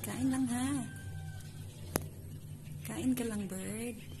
Kain lang ha. Kain ka lang, bird.